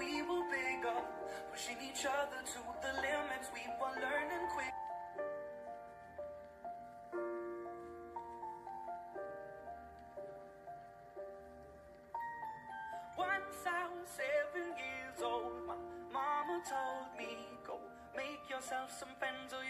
we were bigger, pushing each other to the limits. We were learning quick. Once I was seven years old, my mama told me, go make yourself some friends or